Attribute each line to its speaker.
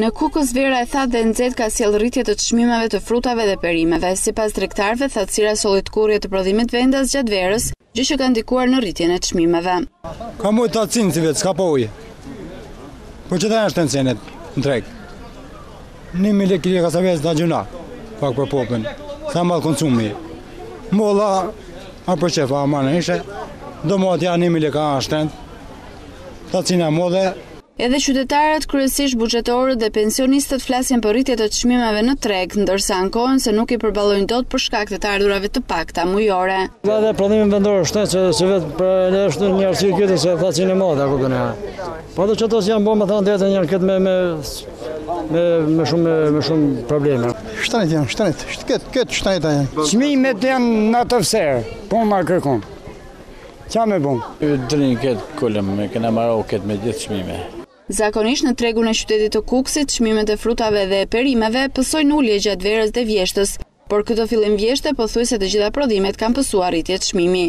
Speaker 1: Në Kukës vera e thatë dhe e nxehtë ka sjellë rritje të çmimeve të frutave dhe perimeve. Sipas tregtarëve, thatësira solli tkurrje të prodhimit vendas gjatë verës, gjë që ka ndikuar në rritjen e çmimeve.
Speaker 2: Ka bo thatësinë sivjet, s'ka pas ujë. Po shtrenjtë janë, shtrenjtë senet në treg. Një mijë lekë kilja ka sa vesë të gjuna, pak për popën, sa mollë konsumi. Molla, a për qefa, a manë ishe, domatja një mijë lekë, shtrenjtë, Thatësina e madhe.
Speaker 1: Edhe qytetarët, kryesisht buxhetorët dhe pensionistët flasin për rritje të çmimeve në treg, ndërsa ankohen se nuk i përballojnë dot për shkak të të ardhurave të pakta mujore.
Speaker 3: Dhe edhe prodhimi vendor është shtrenjtë sivjet, por edhe është një arsye tjetër se thatësina e madhe, a kuptoni? Po ato, ato janë bërë, me thënë të drejtën, janë këtë me me me shumë me shumë probleme.
Speaker 2: Shtrenjtë janë, shtrenjtë, të të shtrenjta janë.
Speaker 3: Çmimet janë në stratosferë, po ma kupton. Ça me bo?
Speaker 4: Deri në kulm, ne kena maru krejt me gjithë çmime.
Speaker 1: Zakonisht në tregun e qytetit të Kukësit, çmimet e frutave dhe e perimeve pësojnë ulje gjatë verës dhe vjeshtës, por këtë fillim vjeshte pothuajse të gjitha prodhimet kanë pësuar rritje çmimi.